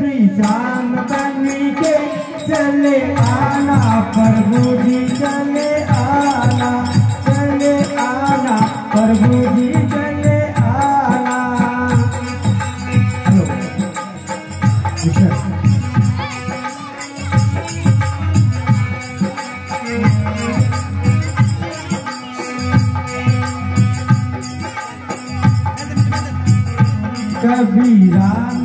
भी शाम बन के चले आना, प्रभु जी चले आना चले आना, प्रभु जी चले आना। कभी राम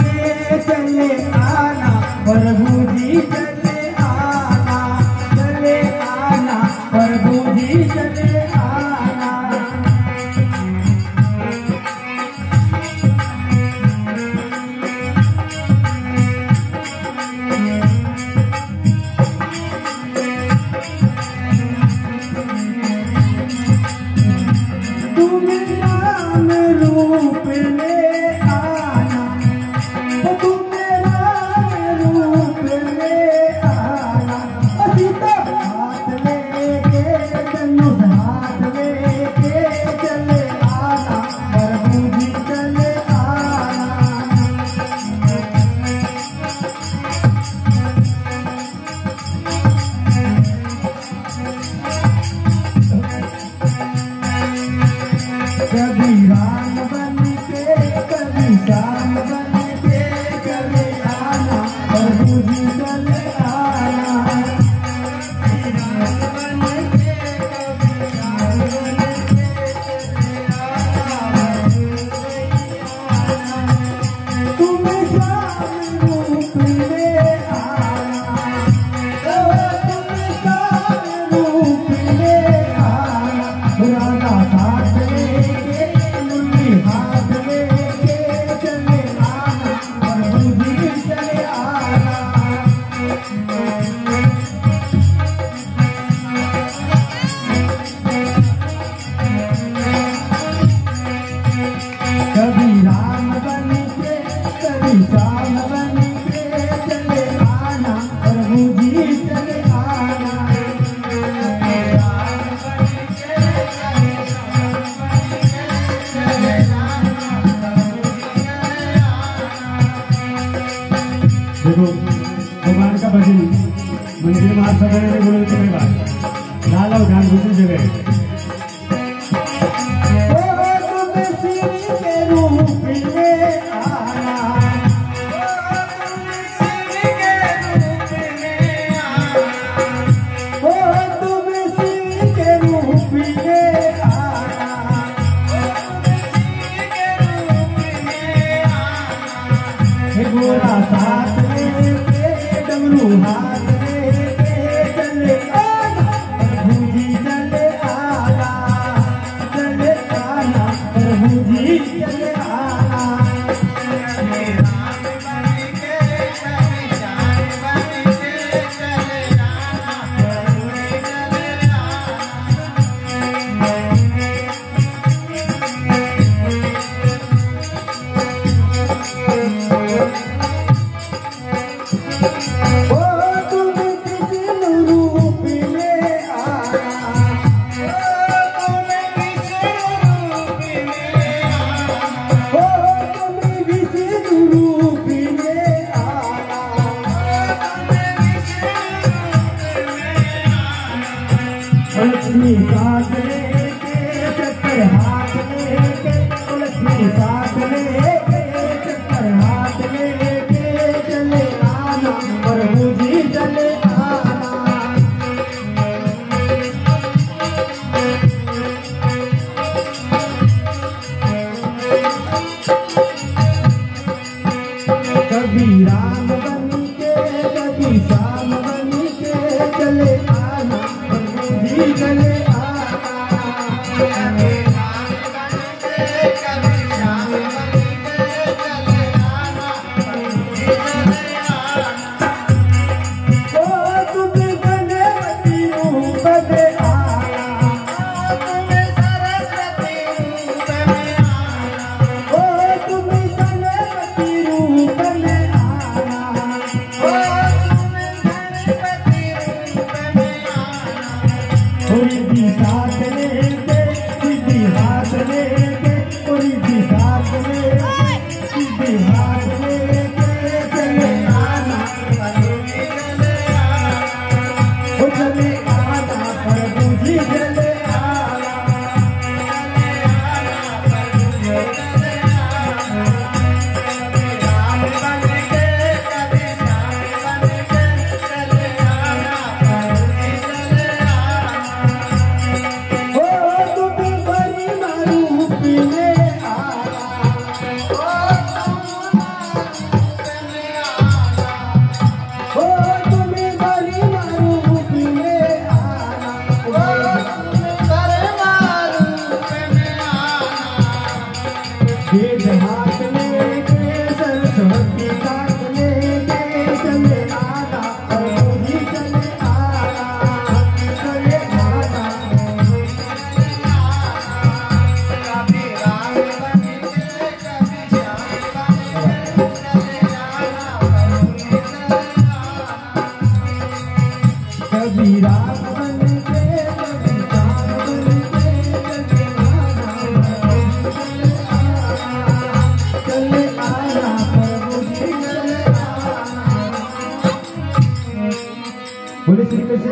my हाथ में हाथ में लेके चले आना प्रभु जी चले कभी राम बनी कभी श्याम चले आलम प्रभु जी चले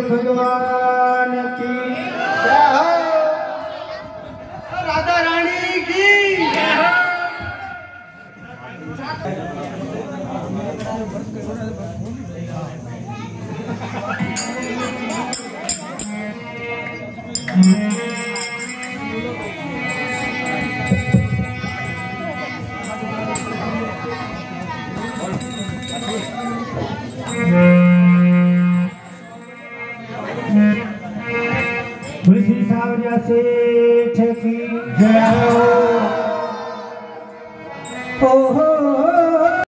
भगवान की राधा रानी की बोले hacer.